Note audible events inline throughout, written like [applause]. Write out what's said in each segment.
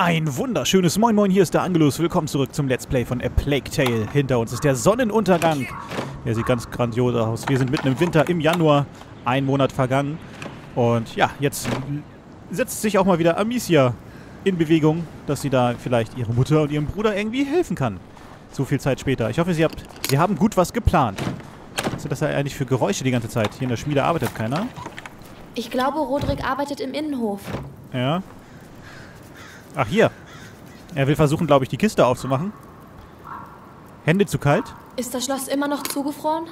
Ein wunderschönes Moin Moin, hier ist der Angelus. Willkommen zurück zum Let's Play von A Plague Tale. Hinter uns ist der Sonnenuntergang. Der sieht ganz grandios aus. Wir sind mitten im Winter, im Januar, ein Monat vergangen. Und ja, jetzt setzt sich auch mal wieder Amicia in Bewegung, dass sie da vielleicht ihre Mutter und ihrem Bruder irgendwie helfen kann. So viel Zeit später. Ich hoffe, Sie, habt, sie haben gut was geplant. Was sind das eigentlich für Geräusche die ganze Zeit? Hier in der Schmiede arbeitet keiner. Ich glaube, Rodrik arbeitet im Innenhof. Ja. Ach, hier. Er will versuchen, glaube ich, die Kiste aufzumachen. Hände zu kalt? Ist das Schloss immer noch zugefroren?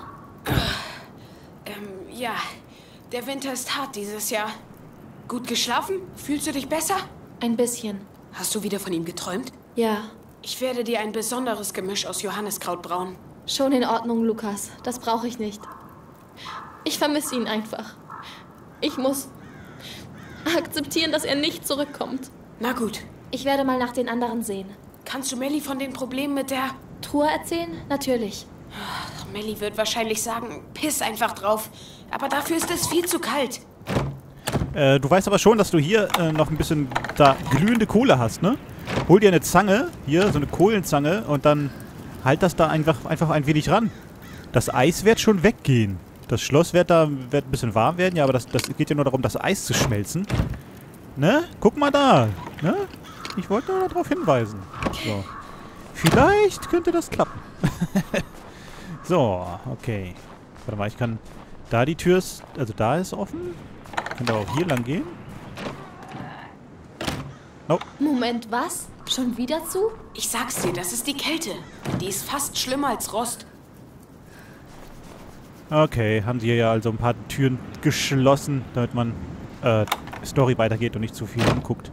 Ähm, ja. Der Winter ist hart dieses Jahr. Gut geschlafen? Fühlst du dich besser? Ein bisschen. Hast du wieder von ihm geträumt? Ja. Ich werde dir ein besonderes Gemisch aus Johanniskraut brauen. Schon in Ordnung, Lukas. Das brauche ich nicht. Ich vermisse ihn einfach. Ich muss akzeptieren, dass er nicht zurückkommt. Na gut. Ich werde mal nach den anderen sehen. Kannst du Melly von den Problemen mit der... Truhe erzählen? Natürlich. Ach, Melly wird wahrscheinlich sagen, piss einfach drauf. Aber dafür ist es viel zu kalt. Äh, du weißt aber schon, dass du hier äh, noch ein bisschen da glühende Kohle hast, ne? Hol dir eine Zange, hier, so eine Kohlenzange, und dann halt das da einfach, einfach ein wenig ran. Das Eis wird schon weggehen. Das Schloss wird da wird ein bisschen warm werden, ja, aber das, das geht ja nur darum, das Eis zu schmelzen. Ne? Guck mal da. Ne? Ich wollte nur darauf hinweisen. So. Vielleicht könnte das klappen. [laughs] so, okay. Warte mal, ich kann... Da die Tür ist... Also da ist offen. Ich kann da auch hier lang gehen. Nope. Moment, was? Schon wieder zu? Ich sag's dir, das ist die Kälte. Die ist fast schlimmer als Rost. Okay, haben sie hier ja also ein paar Türen geschlossen, damit man äh, Story weitergeht und nicht zu viel umguckt.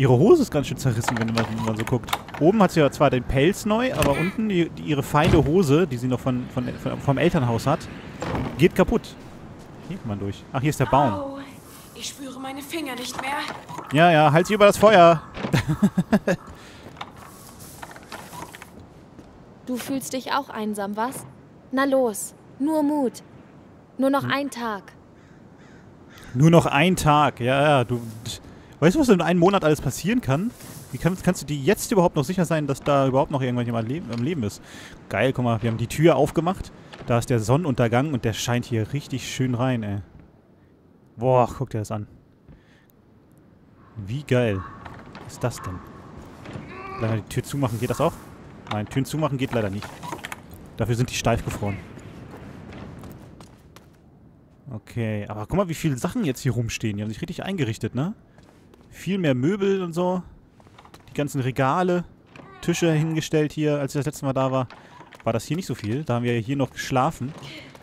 Ihre Hose ist ganz schön zerrissen, wenn man, wenn man so guckt. Oben hat sie ja zwar den Pelz neu, aber unten die, die, ihre feine Hose, die sie noch von, von, von, vom Elternhaus hat, geht kaputt. Hier kann man durch. Ach, hier ist der Baum. Au. Ich spüre meine Finger nicht mehr. Ja, ja, halt sie über das Feuer. [laughs] Du fühlst dich auch einsam, was? Na los, nur Mut. Nur noch ein Tag. Nur noch ein Tag. Ja, ja, du... Weißt du, was in einem Monat alles passieren kann? Wie kann, kannst du dir jetzt überhaupt noch sicher sein, dass da überhaupt noch irgendjemand am Leben ist? Geil, guck mal, wir haben die Tür aufgemacht. Da ist der Sonnenuntergang und der scheint hier richtig schön rein, ey. Boah, guck dir das an. Wie geil ist das denn? Leider die Tür zumachen, geht das auch? Nein, Türen zumachen geht leider nicht. Dafür sind die steif gefroren. Okay, aber guck mal, wie viele Sachen jetzt hier rumstehen. Die haben sich richtig eingerichtet, ne? Viel mehr Möbel und so. Die ganzen Regale, Tische hingestellt hier, als ich das letzte Mal da war. War das hier nicht so viel. Da haben wir hier noch geschlafen.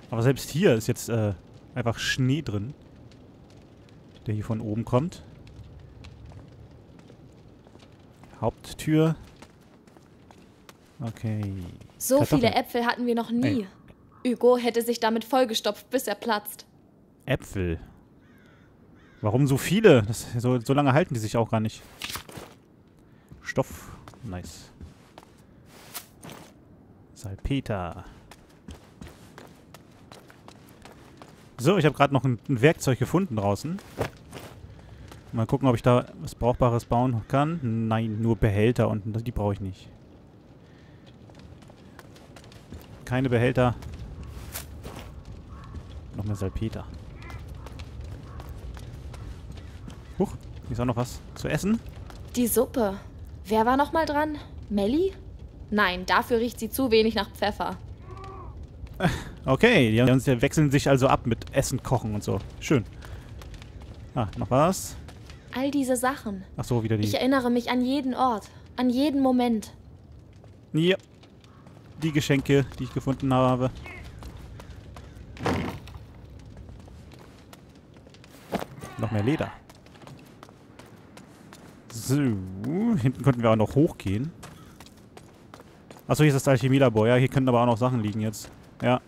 Aber selbst hier ist jetzt äh, einfach Schnee drin. Der hier von oben kommt. Haupttür. Okay. So Kartoffeln. viele Äpfel hatten wir noch nie. Hugo hätte sich damit vollgestopft, bis er platzt. Äpfel. Warum so viele? Das, so, so lange halten die sich auch gar nicht. Stoff. Nice. Salpeter. So, ich habe gerade noch ein, ein Werkzeug gefunden draußen. Mal gucken, ob ich da was Brauchbares bauen kann. Nein, nur Behälter unten. Die brauche ich nicht. Keine Behälter. Noch mehr Salpeter. Huch, hier ist auch noch was zu essen. Die Suppe. Wer war noch mal dran? Melli? Nein, dafür riecht sie zu wenig nach Pfeffer. [laughs] Okay, die haben- die wechseln sich also ab mit Essen, Kochen und so. Schön. Ah, noch was? All diese Sachen. Ach so, wieder die. Ich erinnere mich an jeden Ort, an jeden Moment. Ja. Die Geschenke, die ich gefunden habe. Noch mehr Leder. So, hinten könnten wir auch noch hochgehen. Achso, hier ist das Alchemielabor. Ja, hier können aber auch noch Sachen liegen jetzt. Ja.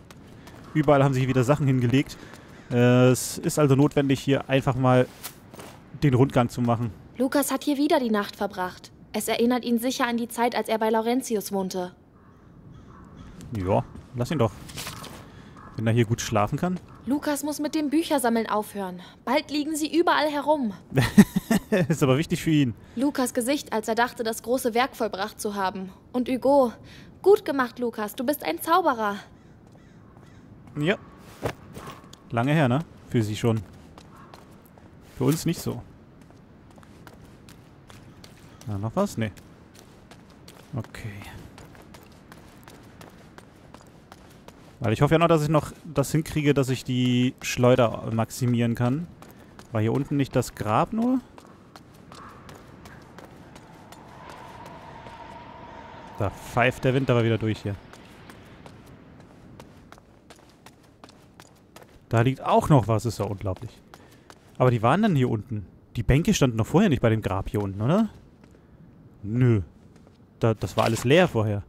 Überall haben sich wieder Sachen hingelegt. Äh, es ist also notwendig, hier einfach mal den Rundgang zu machen. Lukas hat hier wieder die Nacht verbracht. Es erinnert ihn sicher an die Zeit, als er bei Laurentius wohnte. Ja, lass ihn doch. Wenn er hier gut schlafen kann. Lukas muss mit dem Büchersammeln aufhören. Bald liegen sie überall herum. [laughs] ist aber wichtig für ihn. Lukas Gesicht, als er dachte, das große Werk vollbracht zu haben. Und Hugo. Gut gemacht, Lukas. Du bist ein Zauberer. Ja. Lange her, ne? Für sie schon. Für uns nicht so. Na, noch was? Nee. Okay. Weil ich hoffe ja noch, dass ich noch das hinkriege, dass ich die Schleuder maximieren kann. War hier unten nicht das Grab nur? Da pfeift der Wind aber wieder durch hier. Da liegt auch noch was, ist ja unglaublich. Aber die waren dann hier unten. Die Bänke standen noch vorher nicht bei dem Grab hier unten, oder? Nö. Da, das war alles leer vorher.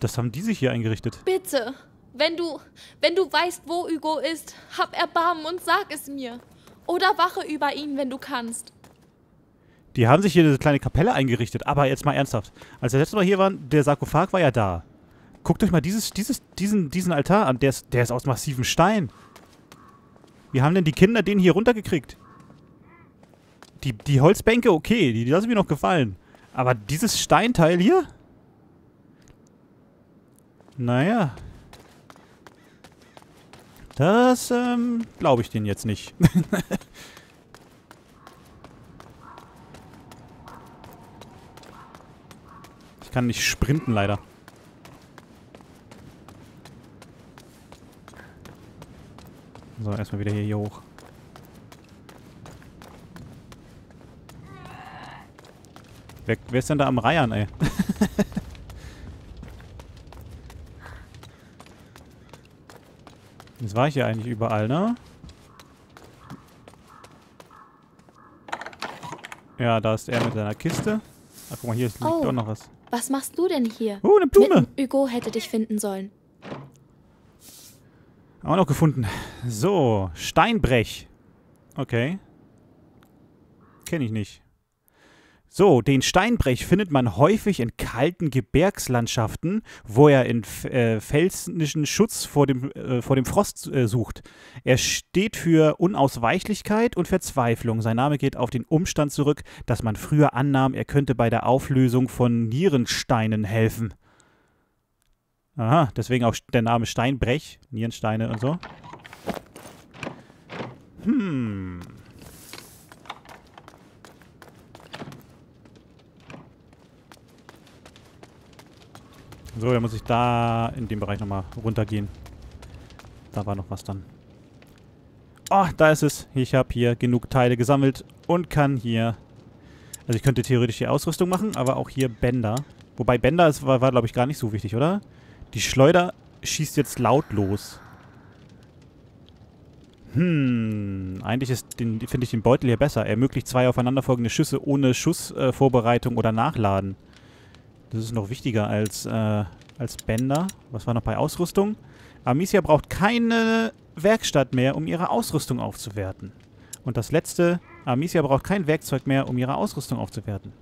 Das haben die sich hier eingerichtet. Bitte. Wenn du, wenn du weißt, wo Hugo ist, hab Erbarmen und sag es mir. Oder wache über ihn, wenn du kannst. Die haben sich hier eine kleine Kapelle eingerichtet. Aber jetzt mal ernsthaft. Als wir letztes Mal hier waren, der Sarkophag war ja da. Guckt euch mal dieses, dieses, diesen, diesen Altar an. Der ist, der ist aus massivem Stein. Wie haben denn die Kinder den hier runtergekriegt? Die, die Holzbänke, okay, die, die lassen mir noch gefallen. Aber dieses Steinteil hier? Naja. Das, ähm, glaube ich denen jetzt nicht. [laughs] ich kann nicht sprinten, leider. So, erstmal wieder hier, hoch. Wer, wer ist denn da am Reiern, ey? [laughs] Jetzt war ich ja eigentlich überall, ne? Ja, da ist er mit seiner Kiste. Ach, guck mal, hier liegt Oh. doch noch was. Was machst du denn hier? Oh, eine Blume. Mitten Hugo hätte dich finden sollen. Auch noch gefunden. So, Steinbrech. Okay. Kenne ich nicht. So, den Steinbrech findet man häufig in kalten Gebirgslandschaften, wo er in äh, felsenischen Schutz vor dem, äh, vor dem Frost äh, sucht. Er steht für Unausweichlichkeit und Verzweiflung. Sein Name geht auf den Umstand zurück, dass man früher annahm, er könnte bei der Auflösung von Nierensteinen helfen. Aha, deswegen auch der Name Steinbrech, Nierensteine und so. Hm. So, dann muss ich da in dem Bereich nochmal runtergehen. Da war noch was dann. Oh, da ist es. Ich habe hier genug Teile gesammelt und kann hier... Also ich könnte theoretisch die Ausrüstung machen, aber auch hier Bänder. Wobei Bänder ist, war, war glaube ich, gar nicht so wichtig, oder? Die Schleuder schießt jetzt lautlos. Hm, eigentlich finde ich den Beutel hier besser. Er ermöglicht zwei aufeinanderfolgende Schüsse ohne Schussvorbereitung äh, oder Nachladen. Das ist noch wichtiger als, äh, als Bänder. Was war noch bei Ausrüstung? Amicia braucht keine Werkstatt mehr, um ihre Ausrüstung aufzuwerten. Und das letzte, Amicia braucht kein Werkzeug mehr, um ihre Ausrüstung aufzuwerten.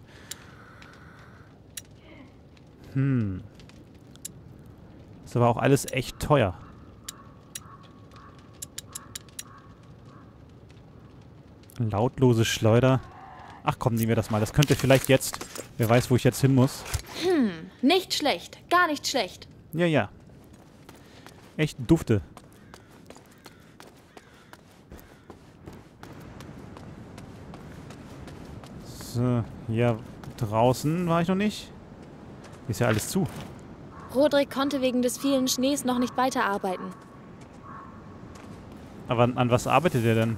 Hm. Ist aber auch alles echt teuer. Lautlose Schleuder. Ach komm, nehmen wir das mal. Das könnte vielleicht jetzt... Wer weiß, wo ich jetzt hin muss. Nicht schlecht. Gar nicht schlecht. Ja, ja. Echt dufte. So, hier draußen war ich noch nicht. Ist ja alles zu. Rodrik konnte wegen des vielen Schnees noch nicht weiterarbeiten. Aber an, an was arbeitet er denn?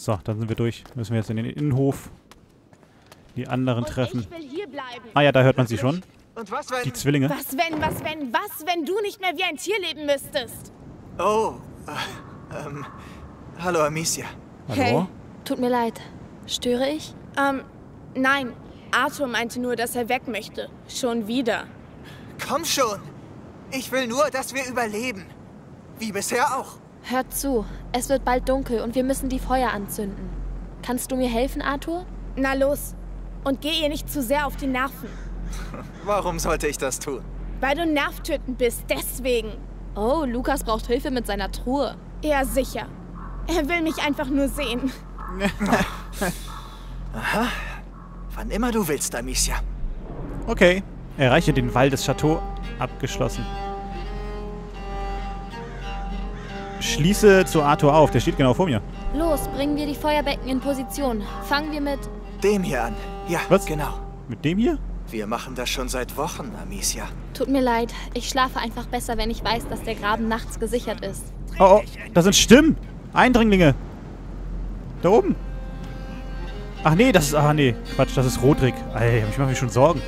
So, dann sind wir durch. Müssen wir jetzt in den Innenhof. Die anderen treffen. Ich will hier bleiben. Ah ja, da hört man sie schon. Und was, wenn... Die Zwillinge. Was wenn, was wenn, was, wenn du nicht mehr wie ein Tier leben müsstest? Oh, äh, ähm, hallo Amicia. Hallo? Hey. Tut mir leid. Störe ich? Ähm, nein. Arthur meinte nur, dass er weg möchte. Schon wieder. Komm schon. Ich will nur, dass wir überleben. Wie bisher auch. Hört zu. Es wird bald dunkel und wir müssen die Feuer anzünden. Kannst du mir helfen, Arthur? Na los. Und geh ihr nicht zu sehr auf die Nerven. [laughs] Warum sollte ich das tun? Weil du nervtötend bist, deswegen. Oh, Lukas braucht Hilfe mit seiner Truhe. Ja, sicher. Er will mich einfach nur sehen. [laughs] Wann immer du willst, Amicia. Okay. Erreiche den Wall des Chateau. Abgeschlossen. Schließe zu Arthur auf. Der steht genau vor mir. Los, bringen wir die Feuerbecken in Position. Fangen wir mit... Dem hier an. Ja, Was? genau. Mit dem hier? Wir machen das schon seit Wochen, Amicia. Tut mir leid, ich schlafe einfach besser, wenn ich weiß, dass der Graben nachts gesichert ist. Oh, oh. Da sind Stimmen. Eindringlinge. Da oben. Ach nee, das ist... Ah nee. Quatsch, das ist Rodrik. Ey, ich mache mir schon Sorgen.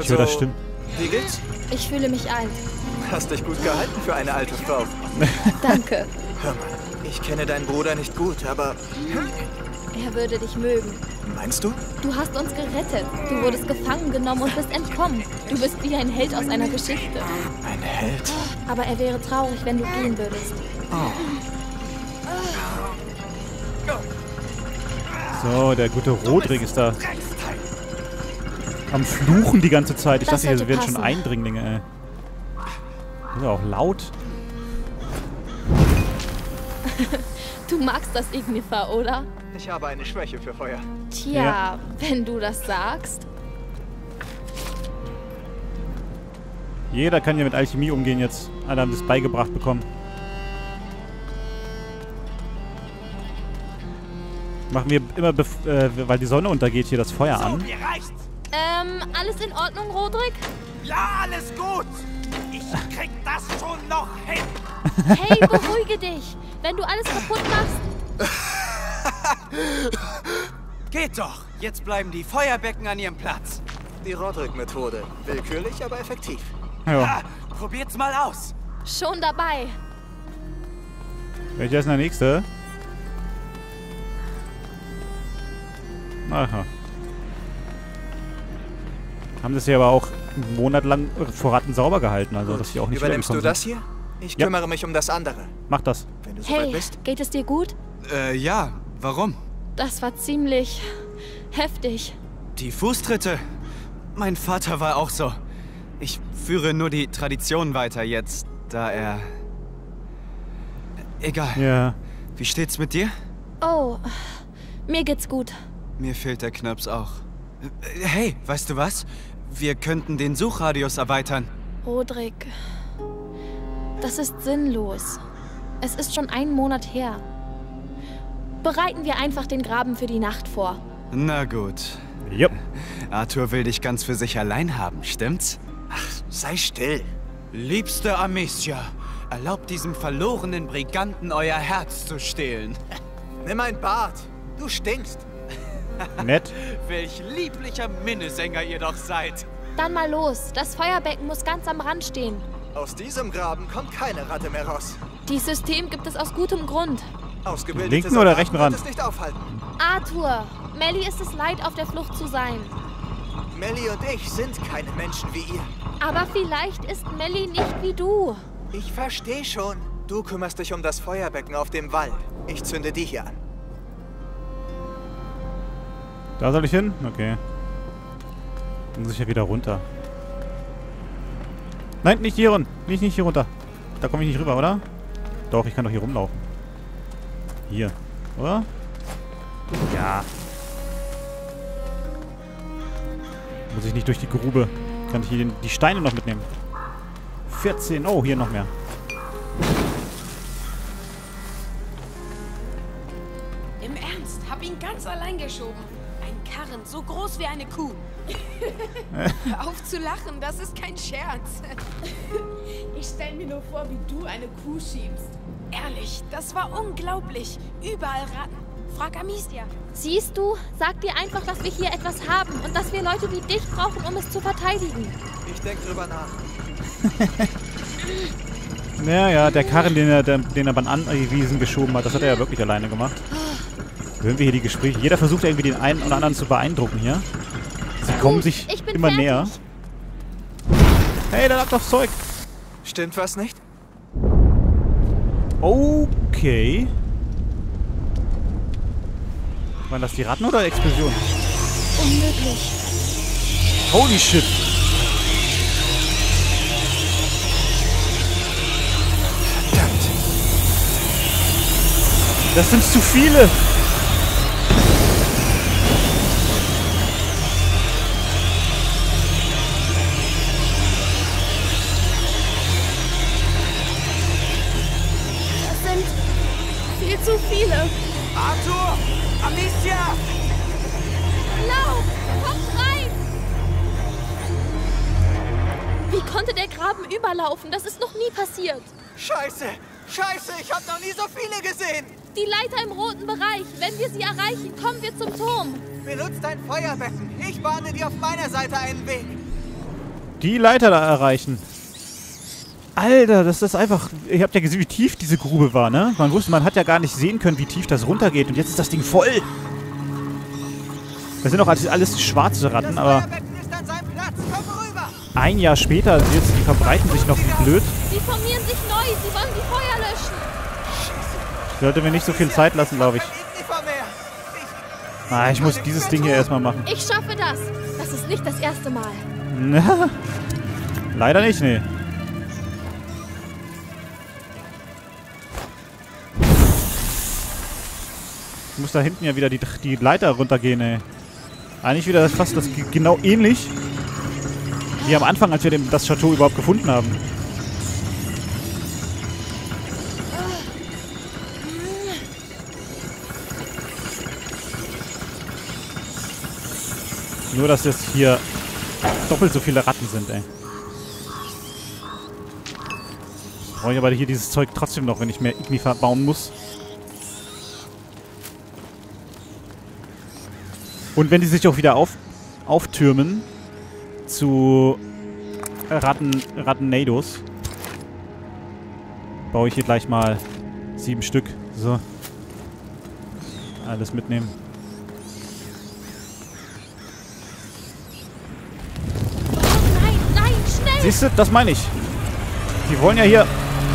Ich höre das Stimmen. Wie geht's? Ich fühle mich alt. Hast dich gut gehalten für eine alte Frau. [laughs] Danke. Hör mal, ich kenne deinen Bruder nicht gut, aber Er würde dich mögen. meinst du? Du hast uns gerettet. Du wurdest gefangen genommen und bist entkommen. Du bist wie ein Held aus einer Geschichte. Ein Held. Aber er wäre traurig, wenn du gehen würdest. So, der gute Rodrik ist da. Am Fluchen die ganze Zeit. Ich Das dachte, hier wären schon. Eindringlinge, ey. Ist ja auch laut. [laughs] Du magst das Ignifer, oder? Ich habe eine Schwäche für Feuer. Tja, Ja. wenn du das sagst. Jeder kann ja mit Alchemie umgehen jetzt. Alle haben das beigebracht bekommen. Machen wir immer, bef- äh, weil die Sonne untergeht, hier das Feuer an. mir reicht's. Ähm, alles in Ordnung, Rodrik? Ja, alles gut. Ich krieg das schon noch hin. Hey, beruhige dich. Wenn du alles kaputt machst, [laughs] Geht doch! Jetzt bleiben die Feuerbecken an ihrem Platz. Die Roderick-Methode. Willkürlich, aber effektiv. Ja. Ah, probiert's mal aus. schon dabei. Welcher ist der nächste? Aha. Haben das hier aber auch einen Monat lang vor Ratten sauber gehalten, also dass sie auch nicht Übernimmst du das hier? Ich Ja. kümmere mich um das andere. Mach das. Wenn du soweit Hey, bist. geht es dir gut? Äh, ja. Warum? Das war ziemlich heftig. Die Fußtritte. Mein Vater war auch so. Ich führe nur die Tradition weiter jetzt, da er... Egal. Ja. Wie steht's mit dir? Oh, mir geht's gut. Mir fehlt der Knaps auch. Äh, Hey, weißt du was? Wir könnten den Suchradius erweitern. Rodrik, das ist sinnlos. Es ist schon einen Monat her. Bereiten wir einfach den Graben für die Nacht vor. Na gut. Jupp. Arthur will dich ganz für sich allein haben, stimmt's? Sei still. Liebste Amicia, erlaubt diesem verlorenen Briganten euer Herz zu stehlen. Nimm ein Bad. Du stinkst. [laughs] Nett. Welch lieblicher Minnesänger ihr doch seid. Dann mal los. Das Feuerbecken muss ganz am Rand stehen. Aus diesem Graben kommt keine Ratte mehr raus. Dieses System gibt es aus gutem Grund. Ausgebildete Linken oder rechten Rand? es nicht aufhalten. Arthur, Melly ist es leid, auf der Flucht zu sein. Melly und ich sind keine Menschen wie ihr. Aber vielleicht ist Melly nicht wie du. Ich verstehe schon. Du kümmerst dich um das Feuerbecken auf dem Wall. Ich zünde die hier an. Da soll ich hin? Okay. Dann muss ich ja wieder runter. Nein, nicht hier runter. Nicht, nicht hier runter. Da komme ich nicht rüber, oder? Doch, ich kann doch hier rumlaufen. Hier. Oder? Ja. Muss ich nicht durch die Grube. Kann ich hier den, die Steine noch mitnehmen. 14. Oh, hier noch mehr. Im Ernst, hab ihn ganz allein geschoben. Karren, so groß wie eine Kuh. [laughs] Auf zu lachen, das ist kein Scherz. Ich stell mir nur vor, wie du eine Kuh schiebst. Ehrlich, das war unglaublich. Überall Ratten. Frag Amicia. Siehst du, sag dir einfach, dass wir hier etwas haben und dass wir Leute wie dich brauchen, um es zu verteidigen. Ich denke drüber nach. [laughs] Ja, ja, der Karren, den er, den den er beim Anwiesen geschoben hat, das hat er ja wirklich alleine gemacht. Hören wir hier die Gespräche. Jeder versucht irgendwie den einen oder anderen zu beeindrucken hier. Sie kommen sich immer fertig. näher. Hey, da lag doch Zeug. Stimmt was nicht? Okay. Waren das die Ratten oder Explosionen? Unmöglich. Holy shit. Verdammt. Das sind zu viele. Scheiße! Scheiße! Ich habe noch nie so viele gesehen! Die Leiter im roten Bereich. Wenn wir sie erreichen, kommen wir zum Turm. Benutzt dein Feuerbecken. Ich bahne dir auf meiner Seite einen Weg. Die Leiter da erreichen. Alter, das ist einfach... Ihr habt ja gesehen, wie tief diese Grube war, ne? Man wusste, man hat ja gar nicht sehen können, wie tief das runtergeht. Und jetzt ist das Ding voll. Das sind doch alles, schwarze Ratten, aber Feuerbecken ist an seinem Platz. Komm rüber! ein Jahr später, jetzt, die verbreiten sich noch wie blöd. Neu. Sie wollen die Feuer löschen. Sollte mir nicht so viel Zeit lassen, glaube ich. Ah, ich muss dieses Ding hier erstmal machen. Ich schaffe das. Das ist nicht das erste Mal. [laughs] Leider nicht, nee. Ich muss da hinten ja wieder die, die Leiter runtergehen, ey. Eigentlich wieder fast das genau ähnlich wie am Anfang, als wir den, das Chateau überhaupt gefunden haben. Nur, dass jetzt hier doppelt so viele Ratten sind, ey. Brauche ich aber hier dieses Zeug trotzdem noch, wenn ich mehr Ignifer bauen muss. Und wenn die sich auch wieder auf, auftürmen zu Ratten, Rattennados, baue ich hier gleich mal sieben Stück. So. Alles mitnehmen. Siehst du, das meine ich. Die wollen ja hier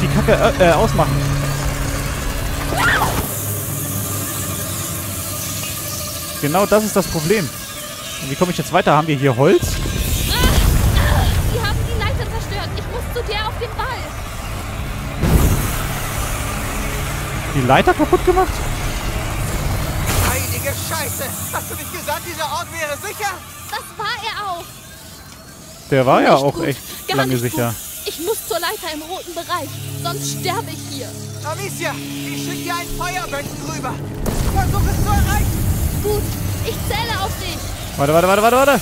die Kacke äh, äh, ausmachen. Genau das ist das Problem. Und wie komme ich jetzt weiter? Haben wir hier Holz? Sie haben die Leiter zerstört. Ich muss zu dir auf den Ball. Die Leiter kaputt gemacht? Heilige Scheiße! Hast du nicht gesagt, dieser Ort wäre sicher? Das war er auch. Der war ja auch gut. echt lange sicher. Gut. Ich muss zur Leiter im roten Bereich. Sonst sterbe ich hier. Amicia, ich schicke dir ein Feuerbecken rüber. Versuch es zu erreichen. Gut, ich zähle auf dich. Warte, warte, warte, warte, warte.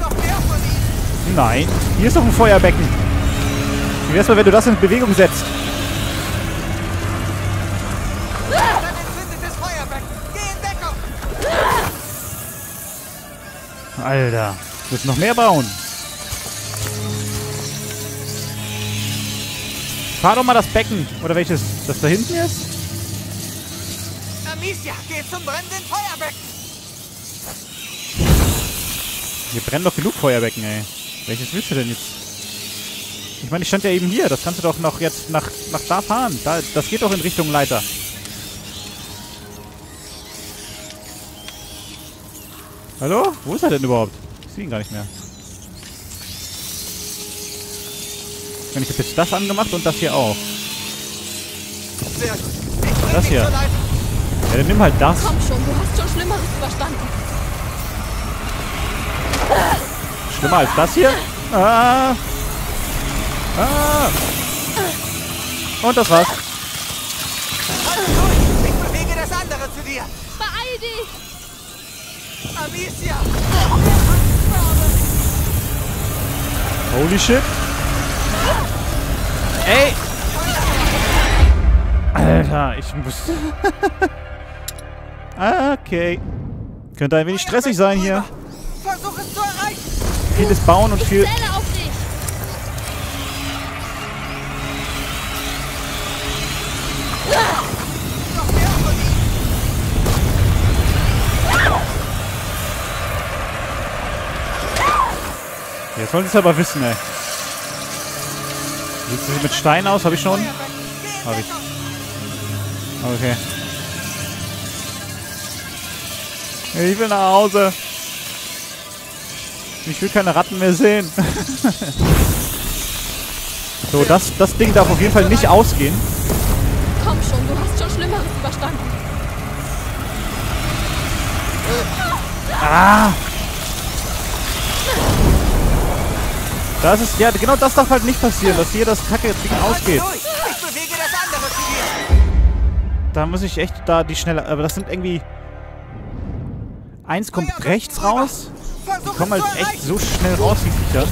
Noch mehr von ihnen. Nein. Hier ist doch ein Feuerbecken. Wie wär's mal, wenn du das in Bewegung setzt? Alter. Du noch mehr bauen? Fahr doch mal das Becken. Oder welches? Das da hinten ist? Amicia, geh zum brennenden Feuerbecken. Hier brennen doch genug Feuerbecken, ey. Welches willst du denn jetzt? Ich meine, ich stand ja eben hier. Das kannst du doch noch jetzt nach, nach da fahren. Da, das geht doch in Richtung Leiter. Hallo? Wo ist er denn überhaupt? Ich sehe ihn gar nicht mehr. Und ich habe jetzt das angemacht und das hier auch. Das hier. Ja, dann nimm halt das. Komm schon, du hast schon Schlimmeres überstanden. Schlimmer als das hier? Ah. Ah. Und das war's. Amicia. Holy shit. Ey. Alter, ich muss... [laughs] okay. Könnte ein wenig stressig sein hier. Versuch es zu erreichen. Vieles bauen und viel... Jetzt wollen sie es aber wissen, ey. Sieht sie mit Stein aus? Habe ich schon? Feuerbecken. Geh in Hab ich. Okay. Ich will nach Hause. Ich will keine Ratten mehr sehen. [laughs] So, das, das Ding darf auf jeden Fall nicht ausgehen. Komm schon, du hast schon Schlimmeres überstanden. Ah! Das ist, ja, genau das darf halt nicht passieren, dass hier das Kacke-Ding ausgeht. Durch. Ich bewege das andere zu dir. Da muss ich echt da die schnelle, aber das sind irgendwie... Eins kommt rechts raus. Die kommen halt echt so schnell raus, die Viecher.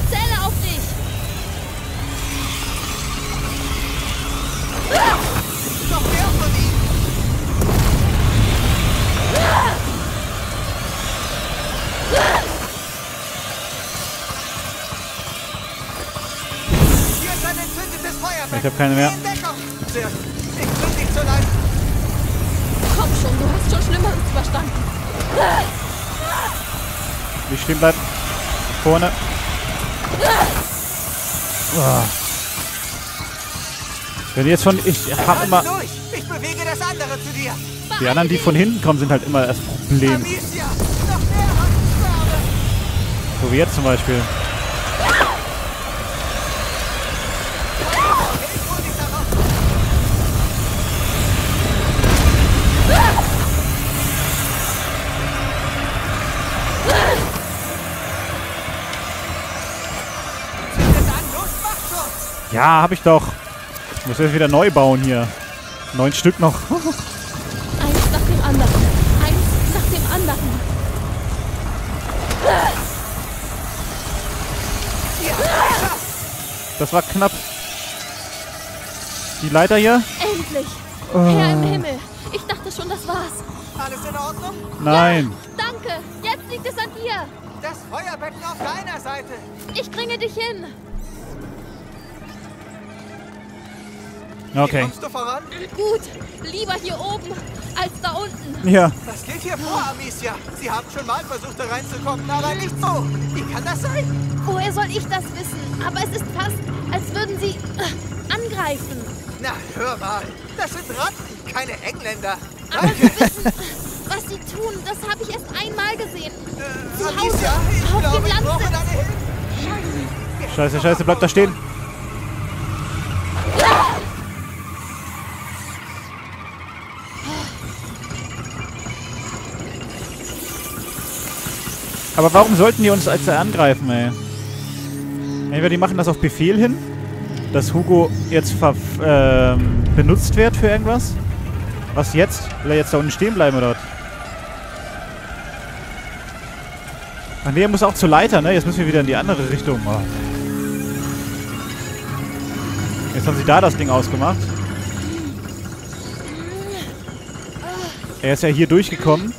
Ich hab keine mehr. Ich zünd dich so leicht. Komm schon, du hast schon Schlimmeres überstanden. Wie stehen bleiben. Vorne. Ah. Wenn jetzt von... Ich hab immer... Ich bewege das andere zu dir. Die anderen, die von hinten kommen, sind halt immer das Problem. So wie jetzt zum Beispiel. Ja, hab ich doch. Ich muss jetzt wieder neu bauen hier. Neun Stück noch. [laughs] Eins nach dem anderen. Eins nach dem anderen. Das war knapp. Die Leiter hier? Endlich! Herr im Himmel! Ich dachte schon, das war's. Alles in Ordnung? Nein. Danke! Jetzt liegt es an dir! Das Feuerbecken auf deiner Seite. Ich bringe dich hin! Okay. Kommst du voran? Gut, lieber hier oben als da unten. Ja. Was geht hier vor, Amicia? Sie haben schon mal versucht, da reinzukommen, aber nicht so. Wie kann das sein? Woher soll ich das wissen? Aber es ist fast, als würden sie äh, angreifen. Na, hör mal. Das sind Ratten, keine Engländer. Aber sie wissen, was sie tun. Das habe ich erst einmal gesehen. Äh, Zu Hause, Amicia, ich auf glaube, dem ich Land brauche sind- deine Hilfe. Scheiße, scheiße, bleib da stehen. Aber warum sollten die uns als angreifen, ey? Entweder die machen das auf Befehl hin, dass Hugo jetzt ähm, benutzt wird für irgendwas. Was jetzt? Will er jetzt da unten stehen bleiben oder was? Ach nee, er muss auch zur Leiter, ne? Jetzt müssen wir wieder in die andere Richtung. Oh. Jetzt haben sie da das Ding ausgemacht. Er ist ja hier durchgekommen.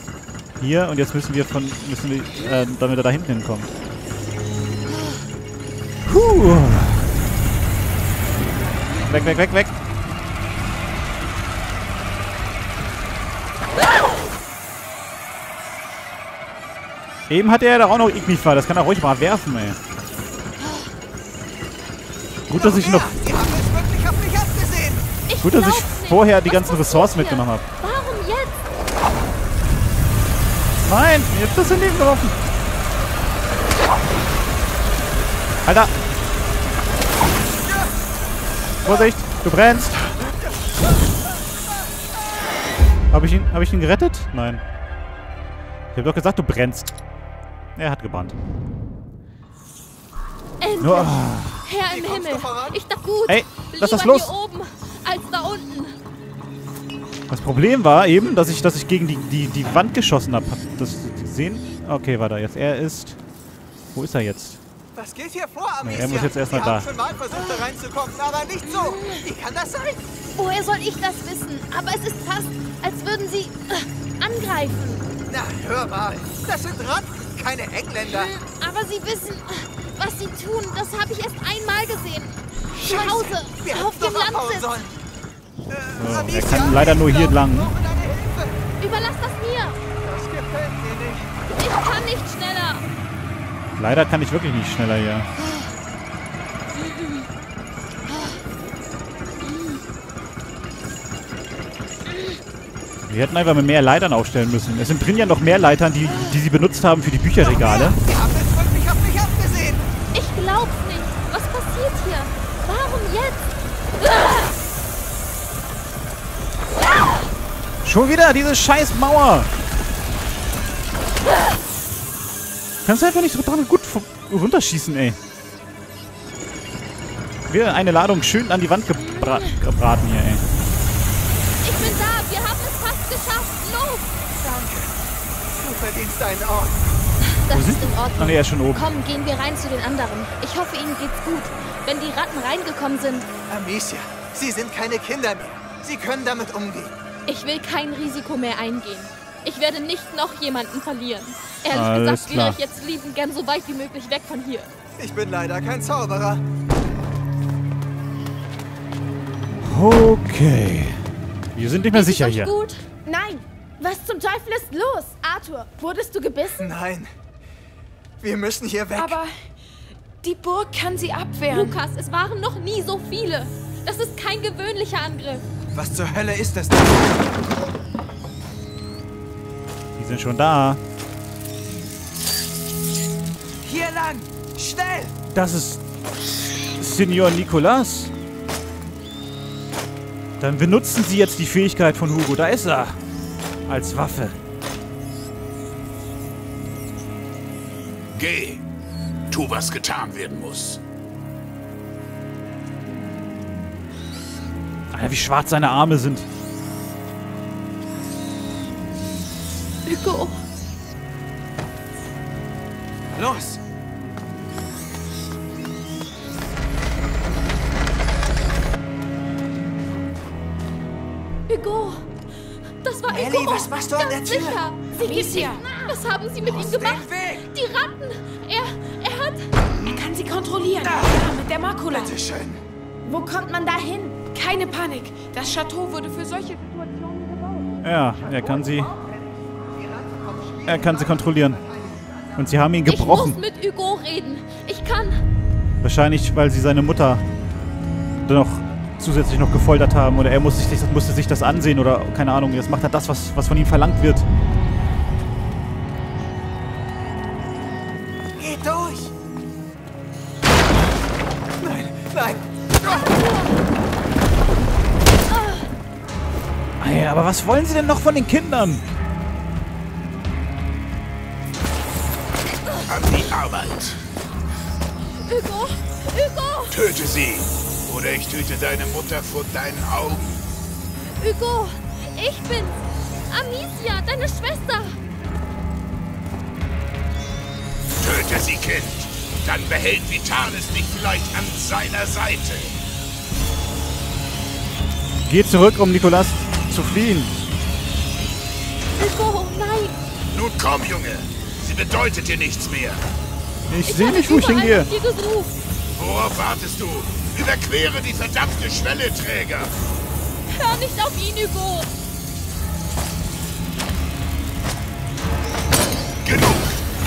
Hier und jetzt müssen wir von müssen wir äh, damit er da hinten hinkommt. Puh. Weg, weg, weg, weg. Eben hatte er da auch noch Ignifa, das kann er ruhig mal werfen, ey. Gut, dass ich noch Gut, dass ich vorher die ganzen Ressourcen mitgenommen habe. Nein, mir ist das daneben geworfen. Alter. Vorsicht, du brennst. Habe ich ihn, habe ich ihn gerettet? Nein. Ich habe doch gesagt, du brennst. Er hat gebrannt. Endlich! Nur. Herr im Himmel! Ich dachte gut! Ey, lass das los. Das Problem war eben, dass ich, dass ich gegen die, die, die Wand geschossen habe. Habt ihr das gesehen? Okay, warte, jetzt. Er ist... Wo ist er jetzt? Was geht hier vor, Amicia? er muss jetzt erst Sie mal haben da. schon mal versucht, da reinzukommen, aber nicht so. Wie kann das sein? Woher soll ich das wissen? Aber es ist fast, als würden sie äh, angreifen. Na, hör mal. Das sind Ratten, keine Engländer. Aber sie wissen, äh, was sie tun. Das habe ich erst einmal gesehen. Zu Scheiße, Hause, wir auf dem doch er kann leider nur hier lang. Überlass das mir. Ich kann nicht schneller. Leider kann ich wirklich nicht schneller hier. Wir hätten einfach mit mehr Leitern aufstellen müssen. Es sind drin ja noch mehr Leitern, die, die sie benutzt haben für die Bücherregale. Schon wieder diese scheiß Mauer. Kannst du einfach nicht so dran gut runterschießen, ey. Wir eine Ladung schön an die Wand gebra gebraten hier, ey. Ich bin da. Wir haben es fast geschafft. Los! Danke. Du verdienst einen Ort. Das ist in Ordnung. Ah, nee, er ist schon oben. Komm, gehen wir rein zu den anderen. Ich hoffe, ihnen geht's gut. Wenn die Ratten reingekommen sind, Amicia, Sie sind keine Kinder mehr. Sie können damit umgehen. Ich will kein Risiko mehr eingehen. Ich werde nicht noch jemanden verlieren. Ehrlich Alles gesagt klar. wäre ich jetzt liebend gern so weit wie möglich weg von hier. Ich bin leider kein Zauberer. Okay. Wir sind nicht mehr es sicher hier. gut? Nein! Was zum Teufel ist los? Arthur, wurdest du gebissen? Nein. Wir müssen hier weg. Aber die Burg kann sie abwehren. Lukas, es waren noch nie so viele. Das ist kein gewöhnlicher Angriff. Was zur Hölle ist das denn? Die sind schon da. Hier lang. Schnell. Das ist Senior Nicolas. Dann benutzen Sie jetzt die Fähigkeit von Hugo. Da ist er. Als Waffe. Geh. Tu, was getan werden muss. Wie schwarz seine Arme sind. Hugo, Los! Hugo. Das war Ellie, Hugo. was machst du an der Tür? Sicher. Sie gibt Amicia. Was haben Sie mit ihm Aus gemacht? dem Weg. Die Ratten. Er, er hat... Er kann sie kontrollieren. Ah. Ja, mit der Makula. Bitte schön. Wo kommt man da hin? Keine Panik. Das Chateau wurde für solche Situationen gebaut. Ja, er kann sie... Er kann sie kontrollieren. Und sie haben ihn Ich gebrochen. muss mit Hugo reden. Ich kann... Wahrscheinlich, weil sie seine Mutter noch zusätzlich noch gefoltert haben. Oder er musste sich, musste sich das ansehen. Oder keine Ahnung. Jetzt macht er das, was, was von ihm verlangt wird. Was wollen sie denn noch von den Kindern? An die Arbeit. Hugo, Hugo, Töte sie. Oder ich töte deine Mutter vor deinen Augen. Hugo. Ich bin's. Amicia, deine Schwester. Töte sie, Kind. Dann behält Vitalis dich vielleicht an seiner Seite. Geh zurück, um Nikolas zu fliehen. Hugo, nein. Nun komm, Junge. Sie bedeutet dir nichts mehr. Ich sehe habe nicht, wo ich hingehe. Worauf wartest du? Überquere die verdammte Schwelle, Träger. Hör nicht auf ihn, Hugo. Genug.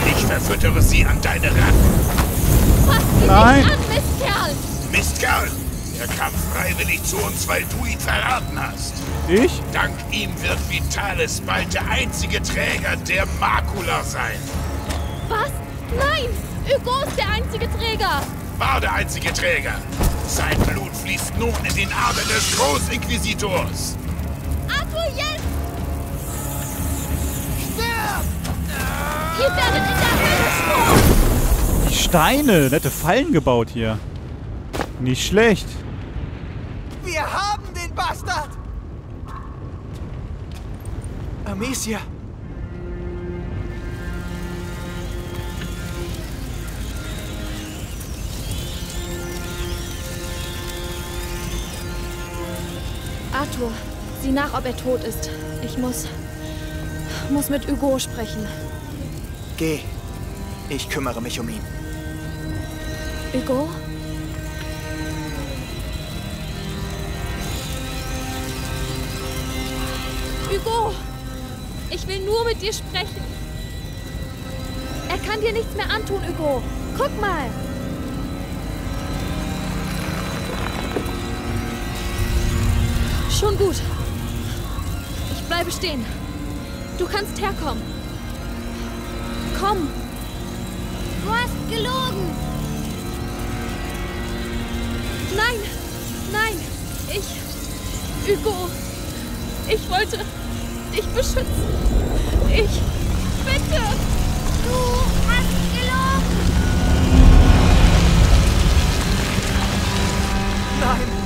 Ich verfüttere sie an deine Ratten. Fass Nein. nicht an, Mistkerl. Mistkerl. Er kam freiwillig zu uns, weil du ihn verraten hast. Ich? Dank ihm wird Vitalis bald der einzige Träger der Makula sein. Was? Nein. Hugo ist der einzige Träger. War der einzige Träger. Sein Blut fließt nun in den Armen des Großinquisitors. Arthur, jetzt. Ihr werdet in der Hölle. Die Steine. Nette Fallen gebaut hier. Nicht schlecht. Wir haben den Bastard. Amicia. Arthur, sieh nach, ob er tot ist. Ich muss... muss mit Hugo sprechen. Geh. Ich kümmere mich um ihn. Hugo? Hugo! Ich will nur mit dir sprechen. Er kann dir nichts mehr antun, Hugo. Guck mal. Schon gut. Ich bleibe stehen. Du kannst herkommen. Komm. Du hast gelogen. Nein, nein, ich. Hugo, ich wollte. dich beschützen. Ich bitte. Du hast gelogen. Nein!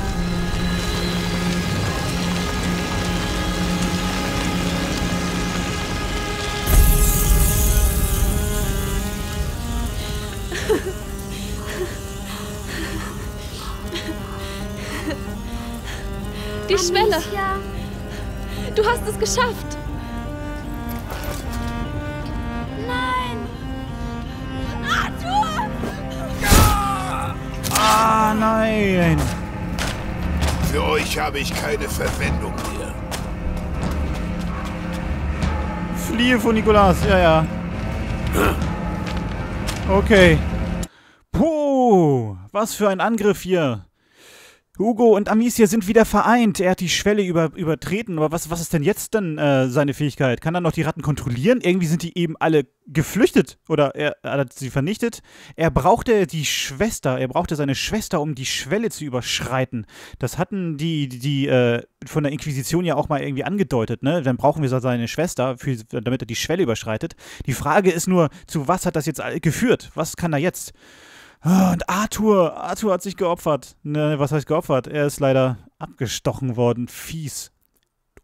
Die Schwelle. Amicia. Du hast es geschafft. Nein. Ah, nein. Für euch habe ich keine Verwendung mehr. Fliehe von Nikolas, ja, ja. Okay. Puh, was für ein Angriff hier. Hugo und Amicia sind wieder vereint. Er hat die Schwelle über, übertreten. Aber was, was ist denn jetzt denn äh, seine Fähigkeit? Kann er noch die Ratten kontrollieren? Irgendwie sind die eben alle geflüchtet. Oder er, er hat sie vernichtet. Er brauchte die Schwester. Er brauchte seine Schwester, um die Schwelle zu überschreiten. Das hatten die, die, die äh, von der Inquisition ja auch mal irgendwie angedeutet. Ne? Dann brauchen wir seine Schwester, für, damit er die Schwelle überschreitet. Die Frage ist nur, zu was hat das jetzt geführt? Was kann er jetzt? Ah, Und Arthur, Arthur hat sich geopfert. Ne, was heißt geopfert? Er ist leider abgestochen worden. Fies.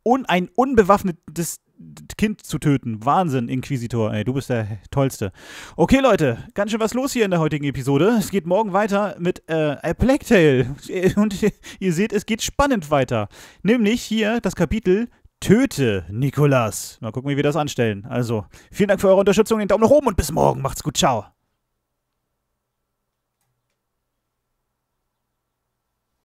Un ein unbewaffnetes Kind zu töten. Wahnsinn, Inquisitor. Ey, du bist der tollste. Okay, Leute, ganz schön was los hier in der heutigen Episode. Es geht morgen weiter mit äh, A Plague. [laughs] Und ihr seht, es geht spannend weiter. Nämlich hier das Kapitel Töte Nikolas. Mal gucken, wie wir das anstellen. Also, vielen Dank für eure Unterstützung, den Daumen nach oben und bis morgen. Macht's gut. Ciao.